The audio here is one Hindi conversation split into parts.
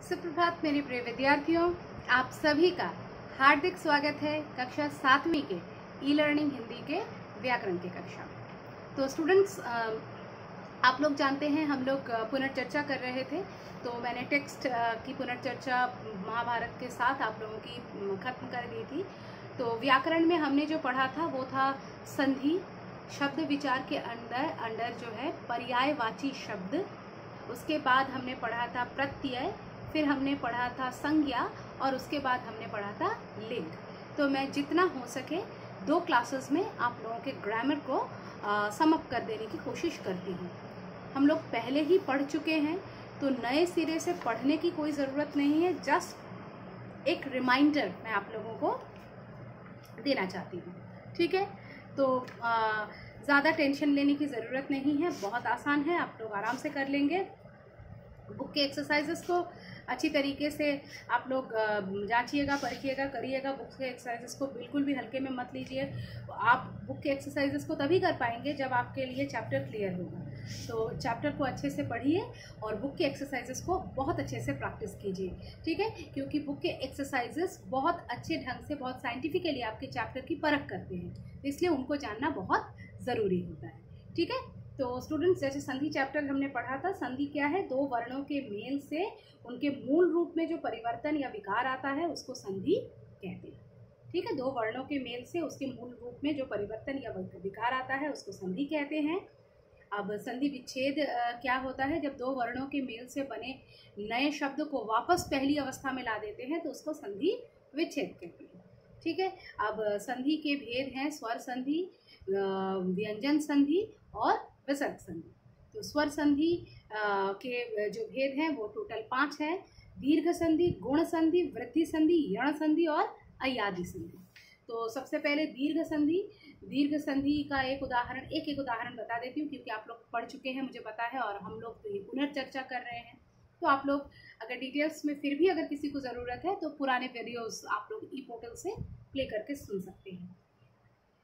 सुप्रभात मेरे प्रिय विद्यार्थियों, आप सभी का हार्दिक स्वागत है कक्षा सातवीं के ई लर्निंग हिंदी के व्याकरण के कक्षा तो स्टूडेंट्स आप लोग जानते हैं, हम लोग पुनर्चर्चा कर रहे थे तो मैंने टेक्स्ट की पुनर्चर्चा महाभारत के साथ आप लोगों की खत्म कर दी थी। तो व्याकरण में हमने जो पढ़ा था, वो था संधि, शब्द विचार के अंदर अंडर जो है, पर्यायवाची शब्द। उसके बाद हमने पढ़ा था प्रत्यय फिर हमने पढ़ा था संज्ञा और उसके बाद हमने पढ़ा था लिंग। तो मैं जितना हो सके दो क्लासेस में आप लोगों के ग्रामर को समअप कर देने की कोशिश करती हूँ। हम लोग पहले ही पढ़ चुके हैं तो नए सिरे से पढ़ने की कोई ज़रूरत नहीं है। जस्ट एक रिमाइंडर मैं आप लोगों को देना चाहती हूँ। ठीक है? तो ज़्यादा टेंशन लेने की ज़रूरत नहीं है। बहुत आसान है। आप लोग आराम से कर लेंगे। बुक के एक्सरसाइजेस को अच्छी तरीके से आप लोग जांचिएगा, परखिएगा, करिएगा बुक के एक्सरसाइजेस को बिल्कुल भी हल्के में मत लीजिए। आप बुक के एक्सरसाइजेस को तभी कर पाएँगे जब आपके लिए चैप्टर क्लियर होगा। तो चैप्टर को अच्छे से पढ़िए और बुक के एक्सरसाइजेस को बहुत अच्छे से प्रैक्टिस कीजिए, ठीक है? क्योंकि बुक के एक्सरसाइजेस बहुत अच्छे ढंग से, बहुत साइंटिफिकली आपके चैप्टर की परख करते हैं। इसलिए उनको जानना बहुत ज़रूरी होता है, ठीक है? तो स्टूडेंट्स जैसे संधि चैप्टर हमने पढ़ा था, संधि क्या है? दो वर्णों के मेल से उनके मूल रूप में जो परिवर्तन या विकार आता है, उसको संधि कहते हैं। ठीक है? दो वर्णों के मेल से उसके मूल रूप में जो परिवर्तन या विकार आता है, उसको संधि कहते हैं। अब संधि विच्छेद क्या होता है? जब दो वर्णों के मेल से बने नए शब्द को वापस पहली अवस्था में ला देते हैं तो उसको संधि विच्छेद कहते हैं। ठीक है? अब संधि के भेद हैं, स्वर संधि व्यंजन संधि और विसर्ग संधि। तो स्वर संधि के जो भेद हैं, वो टोटल पाँच है। दीर्घ संधि, गुण संधि वृद्धि संधि, यण संधि और अयादि संधि। तो सबसे पहले दीर्घ संधि। दीर्घ संधि का एक उदाहरण, एक एक उदाहरण बता देती हूँ, क्योंकि आप लोग पढ़ चुके हैं, मुझे पता है, और हम लोग तो ये पुनर्चर्चा कर रहे हैं। तो आप लोग अगर डिटेल्स में फिर भी अगर किसी को ज़रूरत है तो पुराने वीडियोस आप लोग ई पोर्टल से प्ले करके सुन सकते हैं।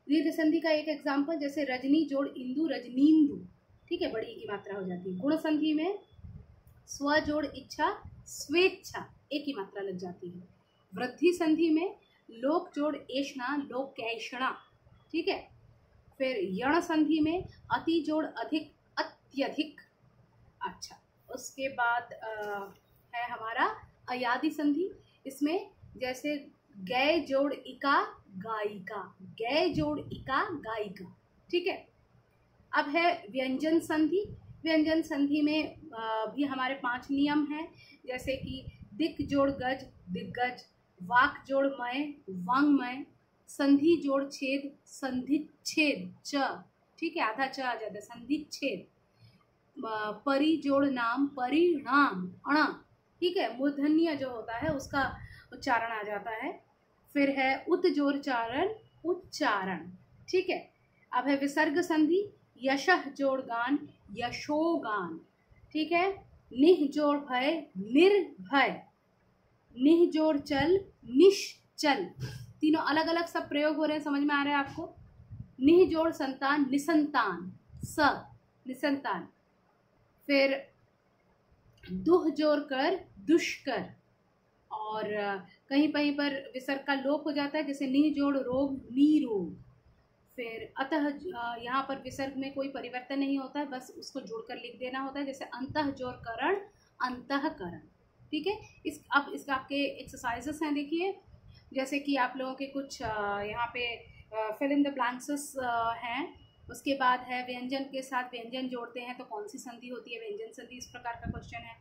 दीर्घ संधि का एक एग्ज़ाम्पल जैसे रजनी जोड़ इंदु रजनींदु। ठीक है बड़ी की मात्रा हो जाती है। गुण संधि में स्व जोड़ इच्छा स्वेच्छा एक ही मात्रा लग जाती है। वृद्धि संधि में लोक जोड़ एषणा लोक कैषणा। ठीक है फिर यण संधि में अति जोड़ अधिक अत्यधिक। अच्छा उसके बाद आ, है हमारा अयादि संधि। इसमें जैसे गय जोड़ इका गायिका गय जोड़ इका गायिका। ठीक है? अब है व्यंजन संधि। व्यंजन संधि में भी हमारे पाँच नियम हैं, जैसे कि दिक जोड़ गज, दिग्गज, वाक जोड़ मय वांगमय संधि जोड़ छेद संधि छेद, च। ठीक है? आधा च आ जाता है। संधि छेद। परि जोड़ नाम, परिणाम, अण। ठीक है? मूर्धन्य जो होता है, उसका उच्चारण आ जाता है। फिर है उत जोरचारण उच्चारण। ठीक है? अब है विसर्ग संधि, यश जोड़ गान यशोगान ठीक है? निह जोड़ भय निर्भय निह जोड़ चल निश्चल तीनों अलग अलग सब प्रयोग हो रहे हैं, समझ में आ रहा है आपको? निह जोड़ संतान, निसंतान। स, निसंतान। फिर दुह जोड़ कर, दुष्कर। और कहीं कहीं पर विसर्ग का लोप हो जाता है, जैसे निह जोड़ रोग, नी रोग। फिर अतः यहाँ पर विसर्ग में कोई परिवर्तन नहीं होता है बस उसको जोड़कर लिख देना होता है, जैसे अंतः जोड़ करण अंतकरण ठीक है? इस, अब इसका आपके एक्सरसाइजेस हैं, देखिए। जैसे कि आप लोगों के कुछ यहाँ पे फिल इन द ब्लैंक्सेस हैं। उसके बाद है व्यंजन के साथ व्यंजन जोड़ते हैं तो कौन सी संधि होती है? व्यंजन संधि इस प्रकार का क्वेश्चन है।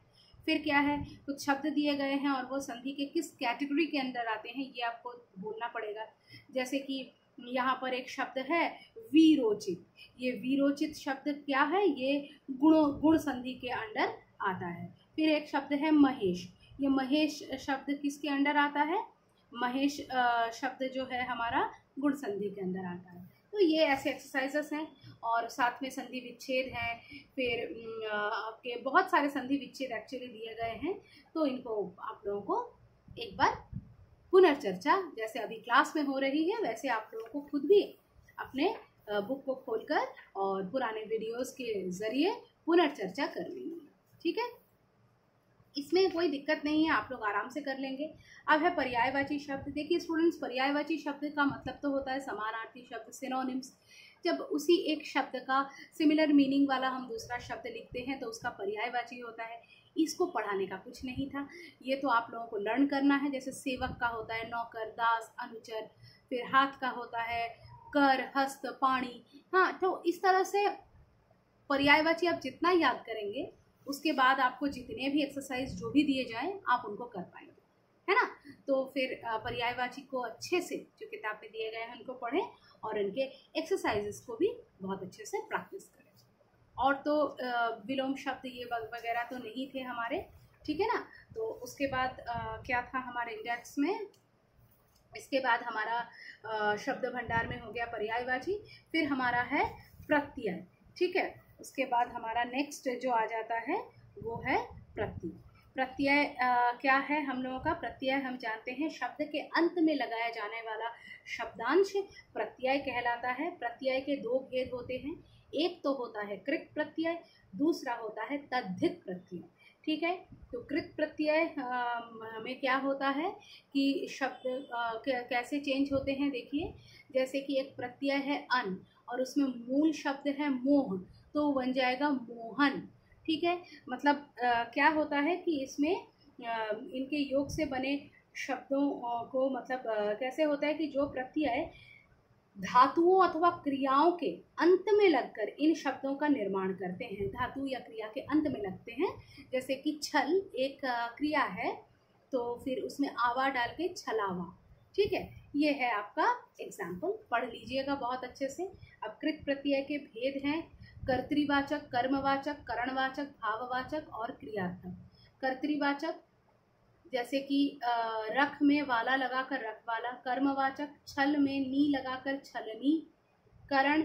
फिर क्या है? कुछ शब्द दिए गए हैं और वो संधि के किस कैटेगरी के अंदर आते हैं, ये आपको बोलना पड़ेगा। जैसे कि यहाँ पर एक शब्द है, वीरोचित। ये वीरोचित शब्द क्या है? ये गुण गुण संधि के अंडर आता है। फिर एक शब्द है महेश। ये महेश शब्द किसके अंडर आता है? महेश शब्द जो है हमारा गुण संधि के अंदर आता है। तो ये ऐसे एक्सरसाइजेस हैं और साथ में संधि विच्छेद हैं, फिर आपके बहुत सारे संधि विच्छेद एक्चुअली दिए गए हैं तो इनको आप लोगों को एक बार पुनर्चर्चा, जैसे अभी क्लास में हो रही है, वैसे आप लोगों को खुद भी अपने बुक को खोलकर और पुराने वीडियोस के ज़रिए पुनर्चर्चा कर लेंगे, ठीक है? इसमें कोई दिक्कत नहीं है, आप लोग आराम से कर लेंगे। अब है पर्यायवाची शब्द, देखिए स्टूडेंट्स पर्यायवाची शब्द का मतलब तो होता है समानार्थी शब्द सिनोनिम्स जब उसी एक शब्द का सिमिलर मीनिंग वाला हम दूसरा शब्द लिखते हैं तो उसका पर्यायवाची होता है। इसको पढ़ाने का कुछ नहीं था। ये तो आप लोगों को लर्न करना है। जैसे सेवक का होता है, नौकर, दास, अनुचर, फिर हाथ का होता है, कर, हस्त, पाणी। हाँ तो इस तरह से पर्यायवाची आप जितना याद करेंगे, उसके बाद आपको जितने भी एक्सरसाइज जो भी दिए जाएँ, आप उनको कर पाएँगे। है ना? तो फिर पर्यायवाची को अच्छे से जो किताब में दिए गए हैं, उनको पढ़ें और उनके एक्सरसाइजेस को भी बहुत अच्छे से प्रैक्टिस करें। और तो विलोम शब्द ये वगैरह तो नहीं थे हमारे, ठीक है ना? तो उसके बाद क्या था हमारे इंडेक्स में? इसके बाद हमारा शब्द भंडार में हो गया पर्यायवाची, फिर हमारा है प्रत्यय, ठीक है? उसके बाद हमारा नेक्स्ट जो आ जाता है, वो है प्रत्यय। प्रत्यय क्या है हम लोगों का? प्रत्यय हम जानते हैं, शब्द के अंत में लगाया जाने वाला शब्दांश प्रत्यय कहलाता है। प्रत्यय के दो भेद होते हैं। एक तो होता है कृत प्रत्यय, दूसरा होता है तद्धित प्रत्यय। ठीक है? तो कृत प्रत्यय में क्या होता है कि शब्द कैसे चेंज होते हैं देखिए। जैसे कि एक प्रत्यय है अन और उसमें मूल शब्द है मोह तो बन जाएगा मोहन। ठीक है? मतलब आ, क्या होता है कि इसमें आ, इनके योग से बने शब्दों को मतलब आ, कैसे होता है कि जो प्रत्यय धातुओं अथवा क्रियाओं के अंत में लगकर इन शब्दों का निर्माण करते हैं। धातु या क्रिया के अंत में लगते हैं। जैसे कि छल एक क्रिया है तो फिर उसमें आवा डाल के छलावा। ठीक है? ये है आपका एग्ज़ाम्पल पढ़ लीजिएगा बहुत अच्छे से। अब कृत प्रत्यय के भेद हैं। कर्तृवाचक, कर्मवाचक, करणवाचक, भाववाचक और क्रियार्थक कर्तृवाचक, जैसे कि रख में वाला लगाकर रख वाला, कर्मवाचक, छल में नी लगाकर छलनी, करण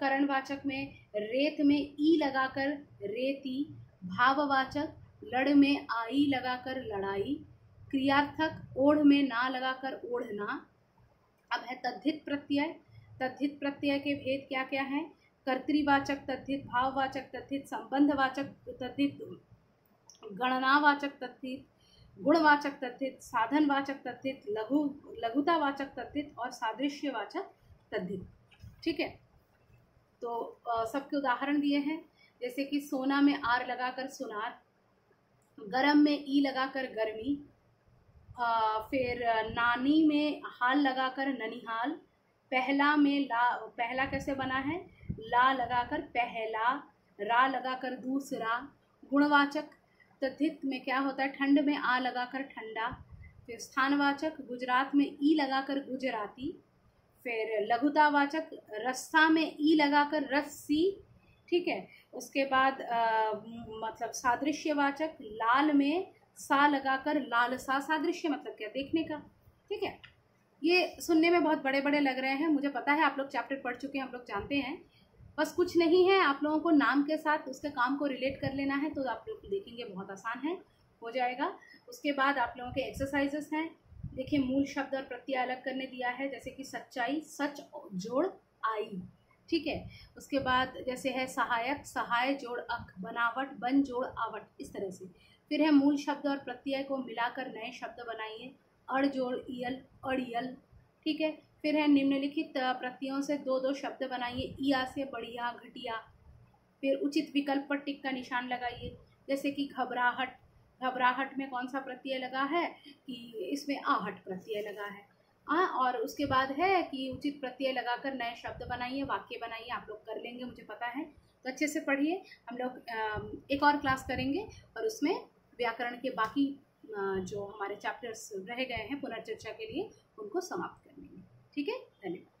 करणवाचक में रेत में ई लगाकर रेती, भाववाचक, लड़ में आई लगाकर लड़ाई, क्रियार्थक, ओढ़ में ना लगाकर ओढ़ना। अब है तद्धित प्रत्यय। तद्धित प्रत्यय के भेद क्या क्या हैं? कर्तृवाचक तद्धित, भाववाचक तद्धित, संबंधवाचक तद्धित, गणनावाचक तद्धित, गुणवाचक तद्धित, साधनवाचक तद्धित, लघु, लघुतावाचक तद्धित और सादृश्यवाचक तद्धित। ठीक है? तो सबके उदाहरण दिए हैं। जैसे कि सोना में आर लगाकर सुनार, गरम में ई लगाकर गर्मी फिर नानी में हाल लगाकर ननिहाल, पहला में ला, पहला कैसे बना है? ला लगाकर पहला रा लगाकर दूसरा गुणवाचक तथित में क्या होता है? ठंड में आ लगाकर ठंडा फिर स्थानवाचक गुजरात में ई लगाकर गुजराती फिर लघुतावाचक रस्सा में ई लगाकर रस्सी ठीक है? उसके बाद आ, मतलब सादृश्यवाचक लाल में सा लगाकर लाल सा सादृश्य मतलब क्या? देखने का ठीक है? ये सुनने में बहुत बड़े बड़े लग रहे हैं मुझे पता है आप लोग चैप्टर पढ़ चुके हैं हम लोग जानते हैं। बस कुछ नहीं है, आप लोगों को नाम के साथ उसके काम को रिलेट कर लेना है तो आप लोग देखेंगे बहुत आसान है, हो जाएगा। उसके बाद आप लोगों के एक्सरसाइजेस हैं। देखिए, मूल शब्द और प्रत्यय अलग करने दिया है, जैसे कि सच्चाई, सच जोड़, आई। ठीक है? उसके बाद जैसे है सहायक, सहाय, जोड़ अक बनावट, बन, जोड़, आवट, इस तरह से। फिर है मूल शब्द और प्रत्यय को मिलाकर नए शब्द बनाइए। अड़, जोड़, इयल, अड़ियल। ठीक है? फिर है निम्नलिखित प्रत्ययों से दो दो शब्द बनाइए। इया से बढ़िया, घटिया। फिर उचित विकल्प पर टिक का निशान लगाइए। जैसे कि घबराहट। घबराहट में कौन सा प्रत्यय लगा है? कि इसमें आहट प्रत्यय लगा है। हाँ और उसके बाद है कि उचित प्रत्यय लगाकर नए शब्द बनाइए, वाक्य बनाइए, आप लोग कर लेंगे, मुझे पता है। तो अच्छे से पढ़िए। हम लोग एक और क्लास करेंगे और उसमें व्याकरण के बाकी जो हमारे चैप्टर्स रह गए हैं, पुनर्चर्चा के लिए, उनको समाप्त ठीक है? धन्यवाद।